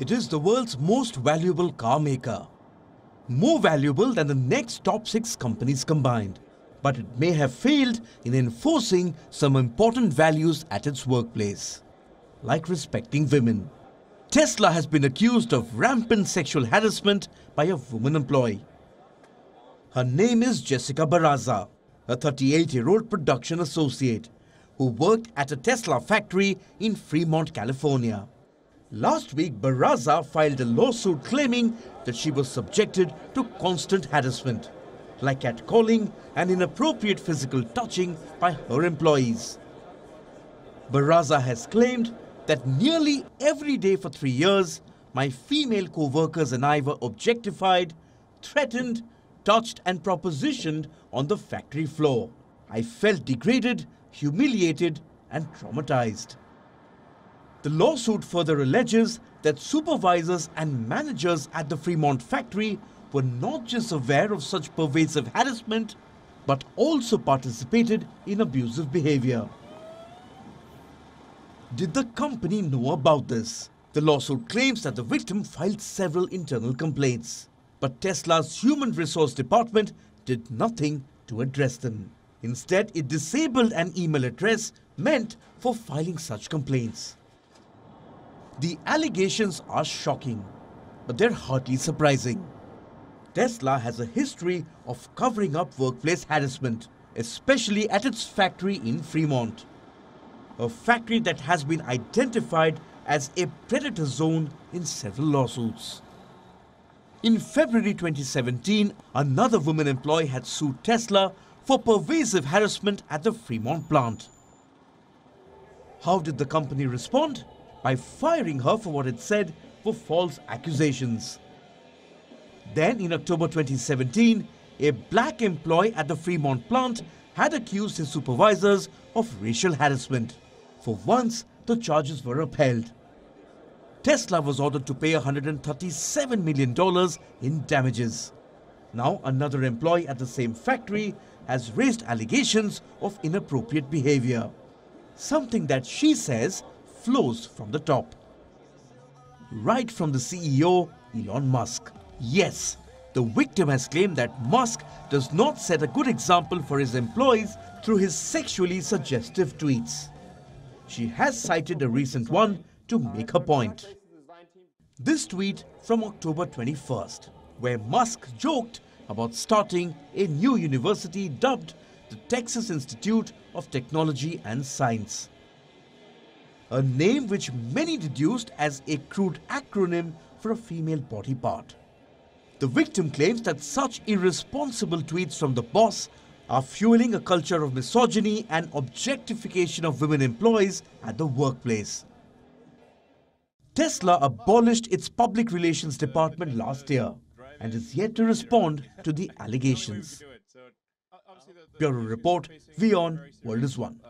It is the world's most valuable car maker. More valuable than the next top six companies combined. But it may have failed in enforcing some important values at its workplace, like respecting women. Tesla has been accused of rampant sexual harassment by a woman employee. Her name is Jessica Barraza, a 38 year old production associate who worked at a Tesla factory in Fremont, California. Last week, Barraza filed a lawsuit claiming that she was subjected to constant harassment, like catcalling and inappropriate physical touching by her employees. Barraza has claimed that nearly every day for three years, my female co-workers and I were objectified, threatened, touched and propositioned on the factory floor. I felt degraded, humiliated and traumatized. The lawsuit further alleges that supervisors and managers at the Fremont factory were not just aware of such pervasive harassment, but also participated in abusive behavior. Did the company know about this? The lawsuit claims that the victim filed several internal complaints, but Tesla's human resource department did nothing to address them. Instead, it disabled an email address meant for filing such complaints. The allegations are shocking, but they're hardly surprising. Tesla has a history of covering up workplace harassment, especially at its factory in Fremont. A factory that has been identified as a predator zone in several lawsuits. In February 2017, another woman employee had sued Tesla for pervasive harassment at the Fremont plant. How did the company respond? By firing her for what it said were false accusations. Then in October 2017, a black employee at the Fremont plant had accused his supervisors of racial harassment. For once, the charges were upheld. Tesla was ordered to pay $137 million in damages. Now, another employee at the same factory has raised allegations of inappropriate behavior. Something that she says flows from the top. Right from the CEO, Elon Musk. Yes, the victim has claimed that Musk does not set a good example for his employees through his sexually suggestive tweets. She has cited a recent one to make her point. This tweet from October 21st, where Musk joked about starting a new university dubbed the Texas Institute of Technology and Science a name which many deduced as a crude acronym for a female body part. The victim claims that such irresponsible tweets from the boss are fueling a culture of misogyny and objectification of women employees at the workplace. Tesla abolished its public relations department last year and is yet to respond to the allegations. Bureau Report, WION, World is One.